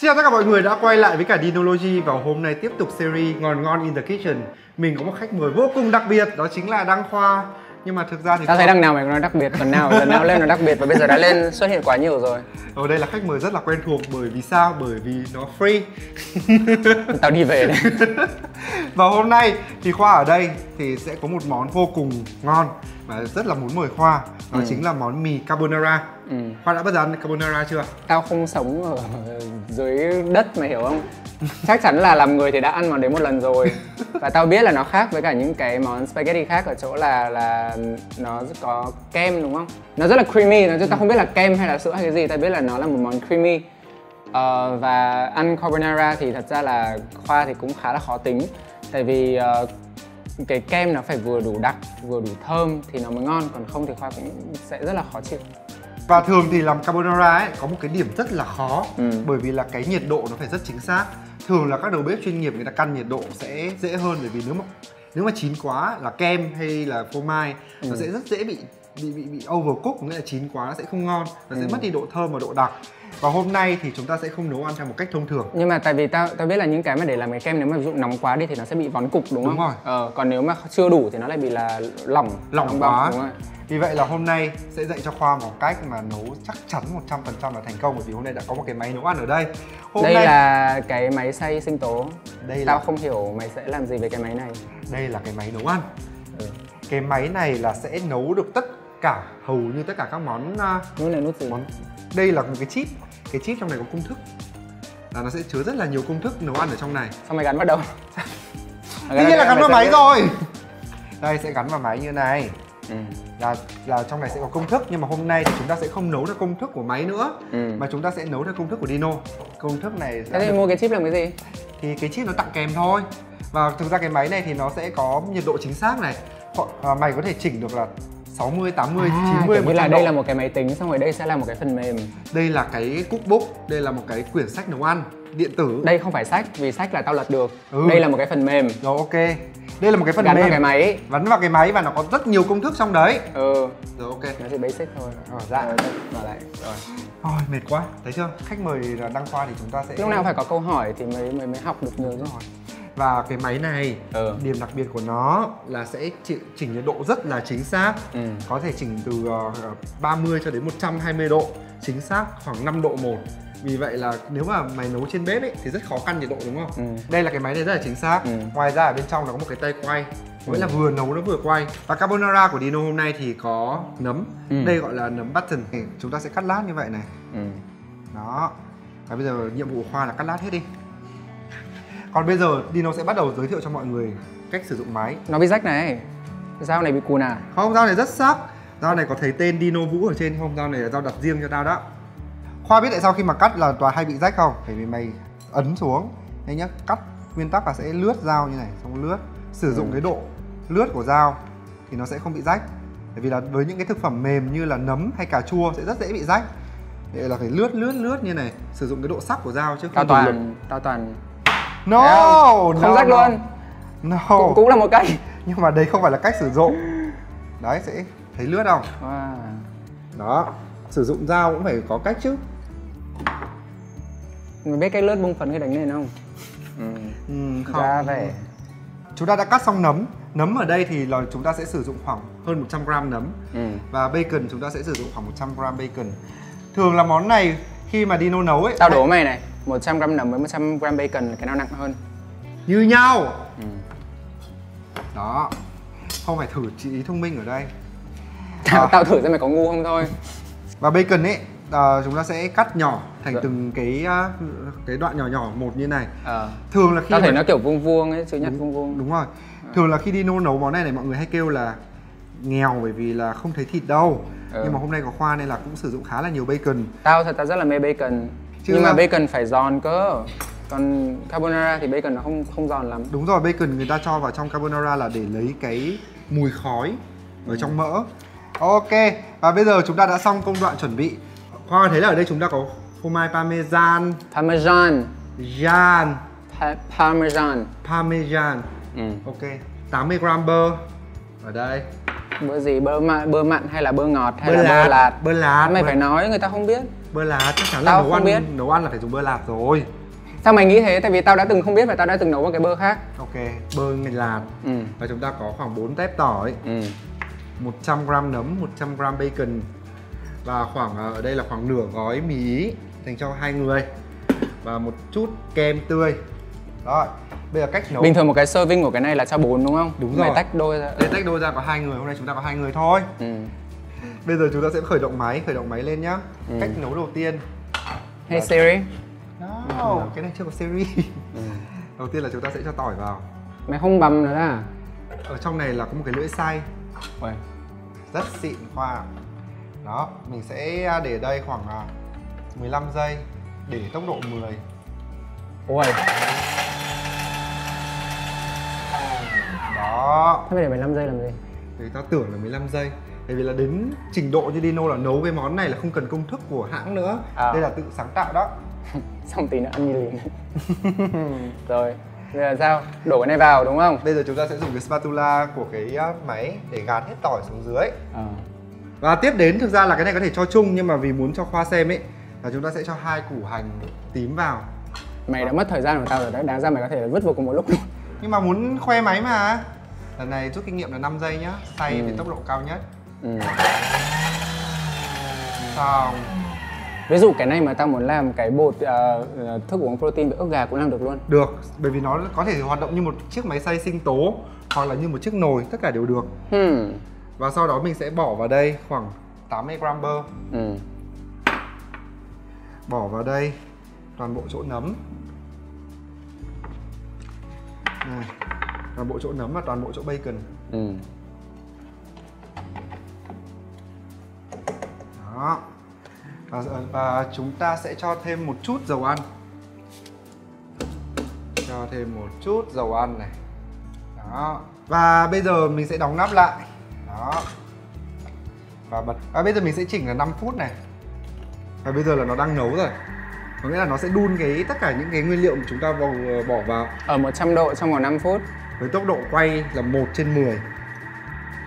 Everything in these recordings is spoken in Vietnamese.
Xin chào tất cả mọi người đã quay lại với cả Dinology và hôm nay tiếp tục series ngon ngon in the kitchen. Mình có một khách mời vô cùng đặc biệt đó chính là Đăng Khoa. Nhưng mà thực ra thì Tao thấy đằng nào mày nói đặc biệt, lần nào lần nào lên nó đặc biệt và bây giờ đã lên xuất hiện quá nhiều rồi. ở đây là khách mời rất là quen thuộc bởi vì sao? Bởi vì nó free. Tao đi về đây. và hôm nay thì Khoa ở đây thì sẽ có một món vô cùng ngon và rất là muốn mời Khoa. Đó Ừ. chính là món mì carbonara. Ừ. Khoa đã bao giờ ăn carbonara chưa? Tao không sống ở dưới đất mày hiểu không? Chắc chắn là làm người thì đã ăn món đấy một lần rồi Và tao biết là nó khác với cả những cái món spaghetti khác ở chỗ là là nó có kem đúng không? Nó rất là creamy, nó tao không biết là kem hay là sữa hay cái gì, tao biết là nó là một món creamy Ờ, Và ăn carbonara thì thật ra là Khoa thì cũng khá là khó tính Tại vì ờ, cái kem nó phải vừa đủ đặc, vừa đủ thơm thì nó mới ngon Còn không thì Khoa cũng sẽ rất là khó chịu Và thường thì làm carbonara ấy có một cái điểm rất là khó Ừ. bởi vì là cái nhiệt độ nó phải rất chính xác. Thường là các đầu bếp chuyên nghiệp người ta căn nhiệt độ sẽ dễ hơn bởi vì nếu mà nếu mà chín quá là kem hay là phô mai nó Ừ. sẽ rất dễ bị bị bị, bị overcook nghĩa là chín quá nó sẽ không ngon nó sẽ Ừ. mất đi độ thơm và độ đặc và hôm nay thì chúng ta sẽ không nấu ăn theo một cách thông thường nhưng mà tại vì tao tao biết là những cái mà để làm cái kem nếu mà ví dụ nóng quá đi thì nó sẽ bị vón cục đúng không? Đúng rồi. Ờ, còn nếu mà chưa đủ thì nó lại bị là lỏng. lỏng bong, quá Đúng rồi. vì vậy là hôm nay sẽ dạy cho khoa một cách mà nấu chắc chắn 100% là thành công bởi vì hôm nay đã có một cái máy nấu ăn ở đây hôm Đây nay là cái máy xay sinh tố. đây là Tao không hiểu mày sẽ làm gì với cái máy này. đây là cái máy nấu ăn Ừ. cái máy này là sẽ nấu được tất cả hầu như tất cả các món à, Nút này nút gì? món đây là một cái chip cái chip trong này có công thức là nó sẽ chứa rất là nhiều công thức nấu ăn ở trong này Sao mày gắn vào đâu? tất nhiên là gắn vào máy rồi đây sẽ gắn vào máy như này Ừ. là là trong này sẽ có công thức nhưng mà hôm nay thì chúng ta sẽ không nấu theo công thức của máy nữa Ừ. mà chúng ta sẽ nấu theo công thức của Dino công thức này Thế thì được- mua cái chip làm cái gì? thì cái chip nó tặng kèm thôi và thực ra cái máy này thì nó sẽ có nhiệt độ chính xác này à, mày có thể chỉnh được là 60, 80, À, 90, kiểu như là 100 đây độ. là một cái máy tính xong rồi đây sẽ là một cái phần mềm. Đây là cái cookbook, đây là một cái quyển sách nấu ăn điện tử. Đây không phải sách vì sách là tao lật được. Ừ. Đây là một cái phần mềm Rồi ok. Đây là một cái phần gắn vào mềm cái máy. gắn vào cái máy và nó có rất nhiều công thức trong đấy. Ừ. Rồi ok. Nó chỉ basic thôi. Rồi, dạ. Rồi, vào lại. Rồi. Ôi mệt quá. Thấy chưa? Khách mời là đăng khoa thì chúng ta sẽ lúc nào phải có câu hỏi thì mới mới mới học được nhiều chứ rồi. Và cái máy này, Ừ. điểm đặc biệt của nó là sẽ chỉnh nhiệt độ rất là chính xác. Ừ. Có thể chỉnh từ ờ, 30 cho đến 120 độ, chính xác khoảng 5 độ một. Vì vậy là nếu mà mày nấu trên bếp ấy thì rất khó căn nhiệt độ đúng không? Ừ. Đây là cái máy này rất là chính xác. Ừ. Ngoài ra ở bên trong nó có một cái tay quay. Nghĩa Ừ. là vừa nấu nó vừa quay. Và carbonara của Dino hôm nay thì có nấm. Ừ. Đây gọi là nấm button. Chúng ta sẽ cắt lát như vậy này. Ừ. Đó. Và bây giờ nhiệm vụ của Khoa là cắt lát hết đi. Còn bây giờ Dino sẽ bắt đầu giới thiệu cho mọi người cách sử dụng máy. Nó bị rách này. Dao này bị cùn à? Không, dao này rất sắc. Dao này có thấy tên Dino Vũ ở trên không? Dao này là dao đặt riêng cho tao đó. Khoa biết tại sao khi mà cắt là tòa hay bị rách không? Bởi vì mày ấn xuống. Thế nhá, cắt nguyên tắc là sẽ lướt dao như này, xong lướt. Sử dụng Ừ. cái độ lướt của dao thì nó sẽ không bị rách. Bởi vì là với những cái thực phẩm mềm như là nấm hay cà chua sẽ rất dễ bị rách. Vậy là phải lướt lướt lướt như này, sử dụng cái độ sắc của dao chứ Tao không lực. toàn tao toàn No, không? không no, rách no. luôn. No. Cũng, cũng là một cách. Nhưng mà đấy không phải là cách sử dụng. Đấy sẽ thấy lướt không? Wow. Đó, sử dụng dao cũng phải có cách chứ. Mày biết cái lướt bông phấn cái đánh này không? Ừ. Ừ, Ra vẻ. Chúng ta đã cắt xong nấm. Nấm ở đây thì là chúng ta sẽ sử dụng khoảng hơn 100 g nấm Ừ. và bacon chúng ta sẽ sử dụng khoảng 100 g bacon. Thường là món này khi mà Dino nấu ấy Tao đố mày này, 100g nấm với 100g bacon cái nào nặng hơn? như nhau. Ừ. Đó. Không phải thử trí thông minh ở đây. Tao, À. tao thử xem mày có ngu không thôi. Và bacon ấy à, chúng ta sẽ cắt nhỏ thành Dạ. từng cái à, cái đoạn nhỏ nhỏ một như này. Ờ. Thường là khi Tao thấy mà- nó kiểu vuông vuông ấy, chữ nhật vuông vuông. đúng rồi thường là khi đi nấu nấu món này này mọi người hay kêu là nghèo bởi vì là không thấy thịt đâu Ừ. nhưng mà hôm nay có khoa nên là cũng sử dụng khá là nhiều bacon Tao thật tao rất là mê bacon. Chứ Nhưng mà bacon phải giòn cơ. Còn carbonara thì bacon nó không không giòn lắm. đúng rồi bacon người ta cho vào trong carbonara là để lấy cái mùi khói ở trong mỡ ok và bây giờ chúng ta đã xong công đoạn chuẩn bị khoa thấy là ở đây chúng ta có phô mai parmesan Parmesan. jan Pa- Parmesan. parmesan Ừ. ok 80 gram bơ ở đây Bơ gì? Bơ mặn, bơ mặn hay là bơ ngọt hay bơ là bơ lạt? bơ lạt Mày bơ- phải nói người ta không biết. Bơ lạc chắc chắn là nấu ăn biết. nấu ăn là phải dùng bơ lạc rồi Sao mày nghĩ thế? Tại vì tao đã từng không biết và tao đã từng nấu bằng cái bơ khác. ok bơ ngành lạc Ừ. và chúng ta có khoảng 4 tép tỏi Ừ. 100 g nấm 100 g bacon và khoảng ờ, ở đây là khoảng nửa gói mì ý dành cho hai người và một chút kem tươi đó bây giờ cách nấu Bình thường một cái serving của cái này là cho bốn đúng không? Đúng Mày rồi. tách đôi ra. để tách đôi ra có hai người hôm nay chúng ta có hai người thôi Ừ. bây giờ chúng ta sẽ khởi động máy khởi động máy lên nhá Ừ. cách nấu đầu tiên Hey Siri. no, cái này chưa có series Ừ. đầu tiên là chúng ta sẽ cho tỏi vào Mày không bầm nữa à? ở trong này là có một cái lưỡi xay Uầy. rất xịn khoa đó mình sẽ à, để đây khoảng à, 15 giây để tốc độ 10 Ui, đó thế mày để 15 giây làm gì? thì ta tưởng là 15 giây bởi vì là đến trình độ như Dino là nấu cái món này là không cần công thức của hãng nữa À. đây là tự sáng tạo đó Xong tí nữa ăn như liền. Rồi, bây giờ sao? Đổ cái này vào đúng không? bây giờ chúng ta sẽ dùng cái spatula của cái à, máy để gạt hết tỏi xuống dưới Ờ. và tiếp đến thực ra là cái này có thể cho chung nhưng mà vì muốn cho khoa xem ấy là chúng ta sẽ cho hai củ hành tím vào Mày đã mất thời gian của tao rồi đấy, đáng ra mày có thể vứt vào cùng một lúc luôn. nhưng mà muốn khoe máy mà lần này rút kinh nghiệm là 5 giây nhá xay Ừ. với tốc độ cao nhất Ừ. Ví dụ cái này mà tao muốn làm cái bột ờ, thức uống protein với ức gà cũng làm được luôn. được bởi vì nó có thể hoạt động như một chiếc máy xay sinh tố hoặc là như một chiếc nồi tất cả đều được Hmm. và sau đó mình sẽ bỏ vào đây khoảng 80 gram bơ Ừ. bỏ vào đây toàn bộ chỗ nấm này toàn bộ chỗ nấm và toàn bộ chỗ bacon Ừ. đó. Và, và chúng ta sẽ cho thêm một chút dầu ăn. Cho thêm một chút dầu ăn này. Đó. Và bây giờ mình sẽ đóng nắp lại. Đó. Và bật và bây giờ mình sẽ chỉnh là 5 phút này. Và bây giờ là nó đang nấu rồi. Có nghĩa là nó sẽ đun cái tất cả những cái nguyên liệu mà chúng ta bỏ, bỏ vào. Ở 100 độ trong vòng 5 phút. với tốc độ quay là 1 trên 10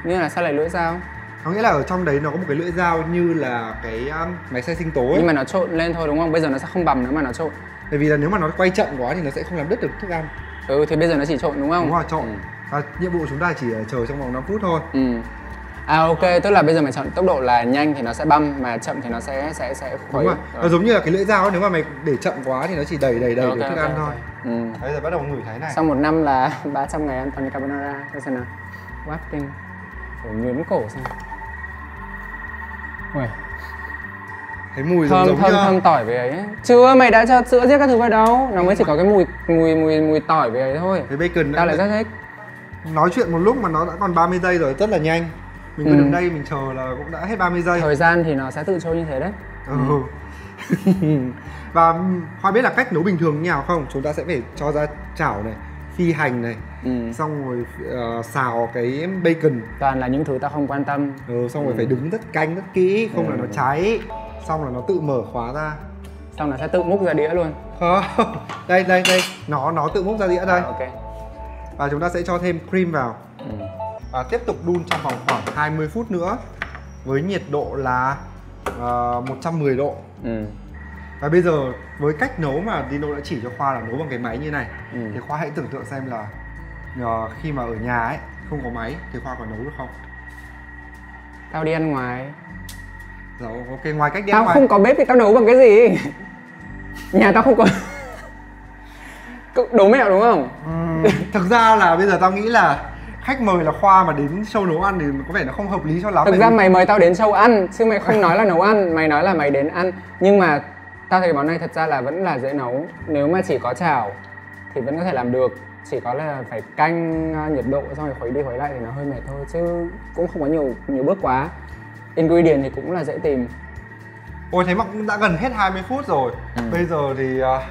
Như là sao lại lưỡi dao? Có nghĩa là ở trong đấy nó có một cái lưỡi dao như là cái um, máy xay sinh tố ấy Nhưng mà nó trộn lên thôi đúng không? Bây giờ nó sẽ không bầm nữa mà nó trộn. bởi vì là nếu mà nó quay chậm quá thì nó sẽ không làm đứt được thức ăn Ừ thì bây giờ nó chỉ trộn đúng không? đúng rồi trộn Ừ. và nhiệm vụ của chúng ta chỉ chờ trong vòng 5 phút thôi Ừ. À ok, tức là bây giờ mày chọn tốc độ là nhanh thì nó sẽ băm mà chậm thì nó sẽ sẽ sẽ khuấy. đúng rồi nó giống như là cái lưỡi dao ấy, nếu mà mày để chậm quá thì nó chỉ đẩy đẩy đẩy Ok, được thức ok, ăn ok. thôi Ừ. đấy giờ bắt đầu ngửi thấy này Sau một năm là 300 ngày ăn toàn carbonara. Đây xem nào. Wafting. Phải nhuyễn cổ xem. Ui, thấy mùi thơm giống thơm chưa thơm tỏi về ấy. Chưa, mày đã cho sữa giết các thứ vào đâu. Nó mới chỉ có cái mùi mùi mùi mùi tỏi về ấy thôi. cái bacon Tao lại rất thích. nói chuyện một lúc mà nó đã còn 30 giây rồi rất là nhanh mình cứ Ừ. đứng đây mình chờ là cũng đã hết 30 giây Thời gian thì nó sẽ tự trôi như thế đấy. ừ. và Hoa biết là cách nấu bình thường như nào không chúng ta sẽ phải cho ra chảo này phi hành này Ừ. xong rồi ờ, xào cái bacon Toàn là những thứ tao không quan tâm. ừ, xong rồi Ừ. phải đứng rất canh rất kỹ không là Ừ. nó cháy xong là nó tự mở khóa ra Xong nó sẽ tự múc ra đĩa luôn. không đây đây đây nó nó tự múc ra đĩa đây À, ok. và chúng ta sẽ cho thêm cream vào Ừ. và tiếp tục đun trong vòng khoảng 20 phút nữa với nhiệt độ là uh, 110 độ Ừ. và bây giờ với cách nấu mà Dino đã chỉ cho Khoa là nấu bằng cái máy như này Ừ. thì Khoa hãy tưởng tượng xem là ờ, khi mà ở nhà ấy không có máy thì Khoa còn nấu được không? Tao đi ăn ngoài. Dạ ok ngoài cách đi Tao ăn ngoài không có bếp thì tao nấu bằng cái gì? Nhà tao không có. Đố mẹo đúng không? Ừm, thực ra là bây giờ tao nghĩ là khách mời là Khoa mà đến show nấu ăn thì có vẻ nó không hợp lý cho lắm Thực ra mày mời tao đến show ăn chứ mày không nói là nấu ăn, mày nói là mày đến ăn. Nhưng mà tao thấy món này thật ra là vẫn là dễ nấu. Nếu mà chỉ có chảo thì vẫn có thể làm được. Chỉ có là phải canh uh, nhiệt độ xong rồi khuấy đi khuấy lại thì nó hơi mệt thôi chứ cũng không có nhiều nhiều bước quá. Ingredient thì cũng là dễ tìm. Ôi thế mà cũng đã gần hết 20 phút rồi Ừ. Bây giờ thì ờ,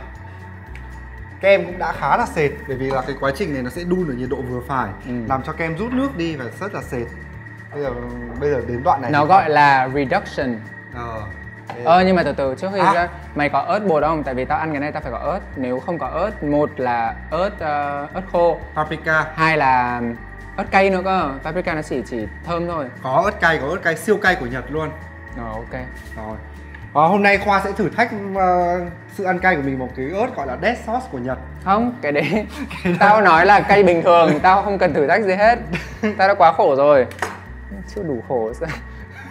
kem cũng đã khá là sệt Bởi vì là cái quá trình này nó sẽ đun ở nhiệt độ vừa phải Ừ. Làm cho kem rút nước đi và rất là sệt Bây giờ bây giờ đến đoạn này Nó gọi là reduction. Ờ Thế- Ờ nhưng mà từ từ trước khi À. ra mày có ớt bột không? Tại vì tao ăn cái này tao phải có ớt. Nếu không có ớt, một là ớt ờ, ớt khô, Paprika hai là ớt cay nữa cơ. Paprika nó chỉ chỉ thơm thôi. Có ớt cay, có ớt cay siêu cay của Nhật luôn Rồi ok. Rồi Và hôm nay Khoa sẽ thử thách ờ, sự ăn cay của mình một cái ớt gọi là dead sauce của Nhật không cái đấy tao nói là cay bình thường tao không cần thử thách gì hết tao đã quá khổ rồi chưa đủ khổ sao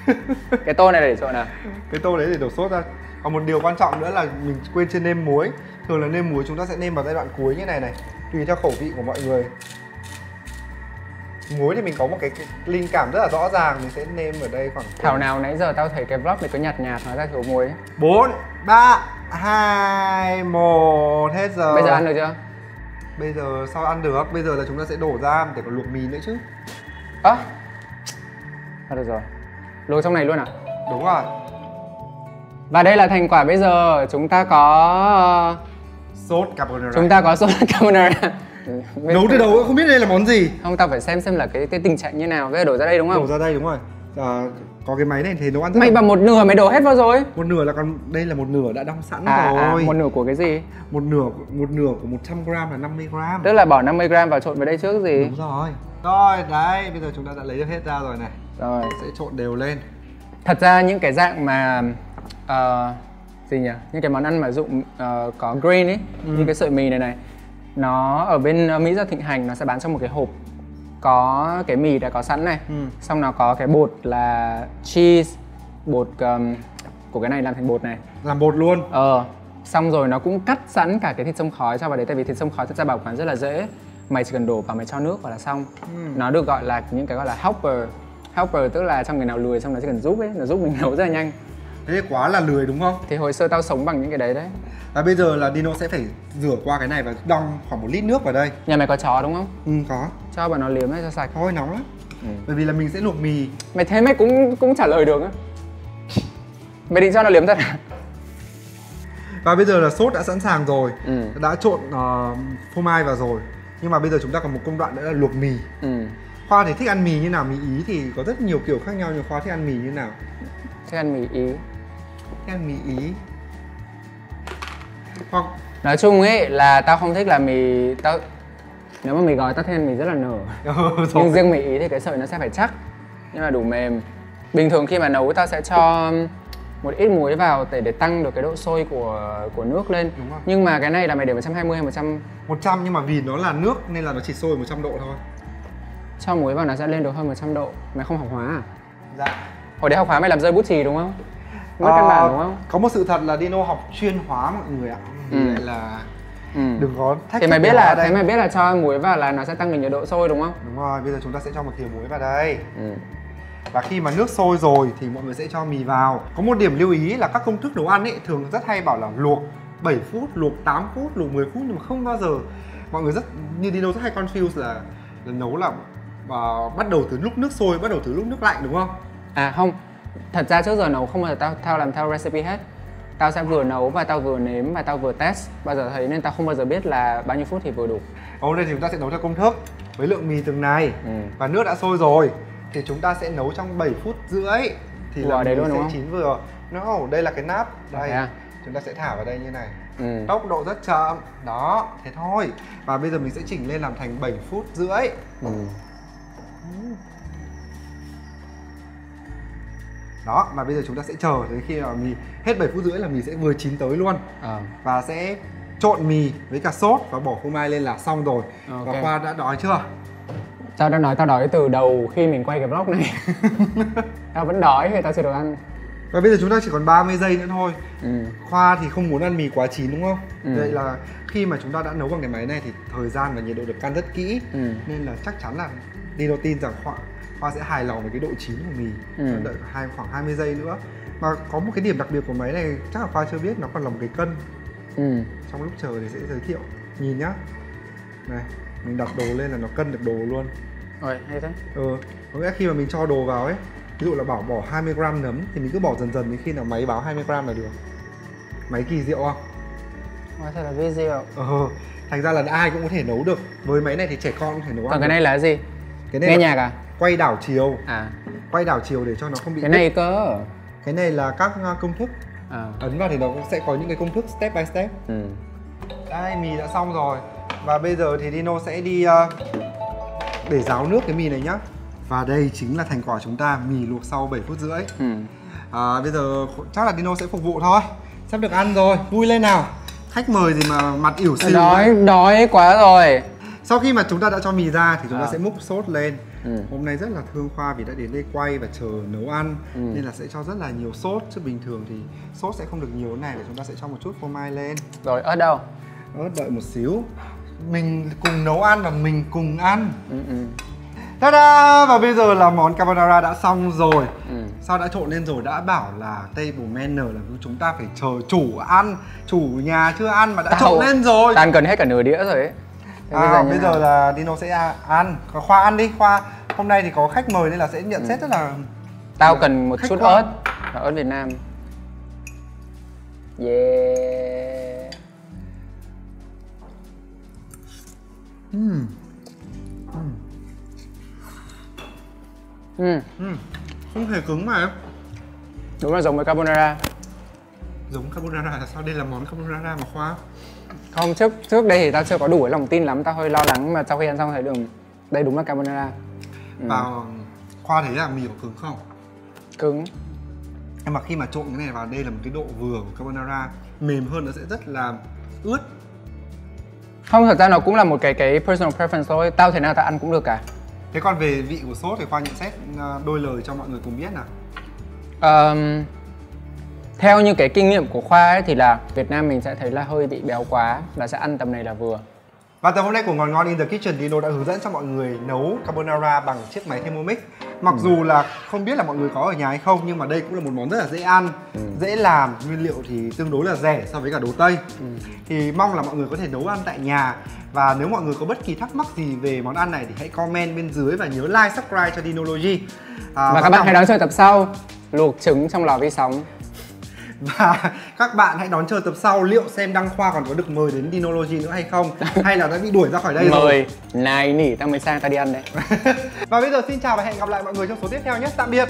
cái tô này là để trộn à Cái tô đấy để đổ sốt ra. Còn một điều quan trọng nữa là mình quên chưa nêm muối. Thường là nêm muối chúng ta sẽ nêm vào giai đoạn cuối như này này Tùy theo khẩu vị của mọi người. Muối thì mình có một cái, cái linh cảm rất là rõ ràng Mình sẽ nêm ở đây khoảng thảo nào nãy giờ tao thấy cái vlog này có nhạt nhạt nó ra thiếu muối. 4, 3, 2, 1 Hết giờ. Bây giờ ăn được chưa? Bây giờ sao ăn được? Bây giờ là chúng ta sẽ đổ ra để còn luộc mì nữa chứ. Ơ à, được rồi luộc trong này luôn à? Đúng rồi. Và đây là thành quả bây giờ chúng ta có Sốt carbonara. chúng ta có sốt carbonara. Nấu từ đầu không biết đây là món gì. Không tao phải xem xem là cái cái tình trạng như nào. Cái đổ ra đây đúng Đổ không ra đây đúng rồi. À, Có cái máy này thì nấu ăn rất mày bảo một nửa mày đổ hết vào rồi. Một nửa là còn đây là một nửa đã đong sẵn à, à rồi. một nửa của cái gì? Một nửa một nửa của 100 gram là 50 gram. Tức là bỏ 50 gram vào trộn vào đây trước gì? Đúng rồi. Rồi đấy bây giờ chúng ta đã lấy được hết ra rồi này rồi sẽ trộn đều lên. Thật ra những cái dạng mà ờ, gì nhỉ? Những cái món ăn mà dụng ờ, có green ấy như cái sợi mì này này nó ở bên ờ, mỹ rất thịnh hành nó sẽ bán trong một cái hộp có cái mì đã có sẵn này. Ừ. xong nó có cái bột là cheese bột ờm, của cái này làm thành bột này. Làm bột luôn. Ờ xong rồi nó cũng cắt sẵn cả cái thịt sông khói cho vào đấy tại vì thịt sông khói thật ra bảo quản rất là dễ. Mày chỉ cần đổ vào mày cho nước vào là xong. Nó được gọi là những cái gọi là helper helper tức là trong người nào lười xong nó chỉ cần giúp ấy nó giúp mình nấu rất là nhanh. Thế quá là lười đúng không? Thì hồi xưa tao sống bằng những cái đấy đấy. Và bây giờ là Dino sẽ phải rửa qua cái này và đong khoảng một lít nước vào đây. Nhà mày có chó đúng không? Ừ có. Cho vào nó liếm cho sạch. Thôi nóng lắm. Ừ. bởi vì là mình sẽ luộc mì. Mày thế mày cũng cũng trả lời được á. Mày định cho nó liếm thật à? Và bây giờ là sốt đã sẵn sàng rồi. Ừ. Đã trộn uh, phô mai vào rồi. Nhưng mà bây giờ chúng ta còn một công đoạn nữa là luộc mì. Ừ Khoa thì thích ăn mì như nào? Mì ý thì có rất nhiều kiểu khác nhau nhưng Khoa thích ăn mì như nào? Thích ăn mì ý. Thích ăn mì ý. Hoặc nói chung ấy là tao không thích là mì tao nếu mà mì gói tao thích ăn mì rất là nở. Rồi. nhưng riêng mì ý thì cái sợi nó sẽ phải chắc nhưng mà đủ mềm. Bình thường khi mà nấu tao sẽ cho một ít muối vào để để tăng được cái độ sôi của của nước lên. Đúng rồi. nhưng mà cái này là mày để 120 hay 100 100 nhưng mà vì nó là nước nên là nó chỉ sôi 100 độ thôi cho muối vào nó sẽ lên được hơn 100 độ mày không học hóa à? Dạ. Hồi đấy học hóa mày làm rơi bút chì đúng không? Mất căn bản đúng không? Có một sự thật là Dino học chuyên hóa mọi người ạ. Ừ. lại là ừ. đừng có thách thì mày biết là thế mày biết là cho muối vào là nó sẽ tăng được nhiệt độ sôi đúng không? Đúng rồi, bây giờ chúng ta sẽ cho một thìa muối vào đây. Ừ. Và khi mà nước sôi rồi thì mọi người sẽ cho mì vào. Có một điểm lưu ý là các công thức nấu ăn ấy thường rất hay bảo là luộc 7 phút, luộc 8 phút, luộc 10 phút Nhưng mà không bao giờ. Mọi người rất, như Dino rất hay confuse là, là nấu là ờ, bắt đầu từ lúc nước sôi, bắt đầu từ lúc nước lạnh đúng không? à không thật ra trước giờ nấu không bao giờ tao tao làm theo recipe hết tao sẽ vừa nấu và tao vừa nếm và tao vừa test bao giờ thấy nên tao không bao giờ biết là bao nhiêu phút thì vừa đủ Hôm nay thì chúng ta sẽ nấu theo công thức với lượng mì từng này Ừ. và nước đã sôi rồi thì chúng ta sẽ nấu trong 7 phút rưỡi thì là mì sẽ chín vừa. No, đây là cái nắp đây. Thế à? Chúng ta sẽ thả vào đây như này. ừ. Tốc độ rất chậm. Đó, thế thôi. Và bây giờ mình sẽ chỉnh lên làm thành 7 phút rưỡi. Ừ. Đó, và bây giờ chúng ta sẽ chờ đến khi nào mì hết 7 phút rưỡi là mì sẽ vừa chín tới luôn Ờ. và sẽ trộn mì với cả sốt và bỏ phô mai lên là xong rồi. Ok. Và Khoa đã đói chưa? tao đã nói tao đói từ đầu khi mình quay cái vlog này tao vẫn đói thì tao chưa được ăn Và bây giờ chúng ta chỉ còn 30 giây nữa thôi. ừ. Khoa thì không muốn ăn mì quá chín đúng không? Ừ. Vậy là khi mà chúng ta đã nấu bằng cái máy này thì thời gian và nhiệt độ được căn rất kỹ Ừ. nên là chắc chắn là Dino tin rằng Khoa, Khoa sẽ hài lòng với cái độ chín của mì. Ừ. Đợi hai khoảng 20 giây nữa. Mà có một cái điểm đặc biệt của máy này chắc là Khoa chưa biết nó còn là một cái cân. Ừ. Trong lúc chờ thì sẽ giới thiệu. Nhìn nhá. Này, mình đặt đồ lên là nó cân được đồ luôn. Rồi, hay thế Ừ, có nghĩa khi mà mình cho đồ vào ấy Ví dụ là bảo bỏ 20 gram nấm Thì mình cứ bỏ dần dần đến khi nào máy báo 20 gram là được Máy kỳ diệu không? Hóa thật là video Ờ, thành ra là ai cũng có thể nấu được Với máy này thì trẻ con cũng thể nấu còn ăn cái được. này là gì cái này nghe nhạc à? quay đảo chiều. À. Quay đảo chiều để cho nó không bị cái đứt. này cơ. Cái này là các uh, công thức. À. Ấn vào thì nó cũng sẽ có những cái công thức step by step. Ừ. Đây, mì đã xong rồi. Và bây giờ thì Dino sẽ đi uh, để ráo nước cái mì này nhá. Và đây chính là thành quả chúng ta Mì luộc sau 7 phút rưỡi. Ừ. à, bây giờ chắc là Dino sẽ phục vụ thôi. Sắp được ăn rồi. Vui lên nào. Khách mời gì mà mặt ỉu xìu đói đói quá rồi sau khi mà chúng ta đã cho mì ra thì chúng ta À. sẽ múc sốt lên Ừ. hôm nay rất là thương khoa vì đã đến đây quay và chờ nấu ăn Ừ. nên là sẽ cho rất là nhiều sốt chứ bình thường thì sốt sẽ không được nhiều này để chúng ta sẽ cho một chút phô mai lên rồi ớt đâu ớt đợi một xíu mình cùng nấu ăn và mình cùng ăn ừ, ừ. Ta-da! Và bây giờ là món carbonara đã xong rồi Ừ. Sao đã trộn lên rồi đã bảo là table manner là chúng ta phải chờ chủ ăn Chủ nhà chưa ăn mà đã Tao- trộn lên rồi tan cần hết cả nửa đĩa rồi ấy Thế à, bây giờ nào? là Dino sẽ à, ăn Khoa ăn đi Khoa. Hôm nay thì có khách mời nên là sẽ nhận xét rất là tao cần một khách chút quan. ớt. Là ớt Việt Nam. Yeah. Ừm, ừ. ừm, Không hề cứng mà đúng là giống với carbonara. Giống carbonara là sao? Đây là món carbonara mà Khoa không trước trước đây thì tao chưa có đủ cái lòng tin lắm. Tao hơi lo lắng mà sau khi ăn xong thấy đường đây đúng là carbonara. Ừ. Và Khoa thấy là mì có cứng không? cứng. Nhưng mà khi mà trộn cái này vào đây là một cái độ vừa của carbonara. Mềm hơn nó sẽ rất là ướt. Không thật ra nó cũng là một cái cái personal preference thôi. Tao thế nào tao ăn cũng được cả. Thế còn về vị của sốt thì Khoa nhận xét à, đôi lời cho mọi người cùng biết nào. Ờm, theo như cái kinh nghiệm của khoa ấy thì là Việt Nam mình sẽ thấy là hơi bị béo quá và sẽ ăn tầm này là vừa. Và tập hôm nay của Ngon Ngon in the Kitchen Dino đã hướng dẫn cho mọi người nấu carbonara bằng chiếc máy Thermomix. Mặc dù là không biết là mọi người có ở nhà hay không nhưng mà đây cũng là một món rất là dễ ăn, dễ làm, nguyên liệu thì tương đối là rẻ so với cả đồ Tây. Thì mong là mọi người có thể nấu ăn tại nhà. Và nếu mọi người có bất kỳ thắc mắc gì về món ăn này thì hãy comment bên dưới và nhớ like, subscribe cho Dinology. À, và các bạn hãy đón chờ tập sau. Luộc trứng trong lò vi sóng Và các bạn hãy đón chờ tập sau liệu xem Đăng Khoa còn có được mời đến Dinology nữa hay không Hay là đã bị đuổi ra khỏi đây rồi mời này nỉ tao mới sang tao đi ăn đấy Và bây giờ xin chào và hẹn gặp lại mọi người trong số tiếp theo nhé. Tạm biệt.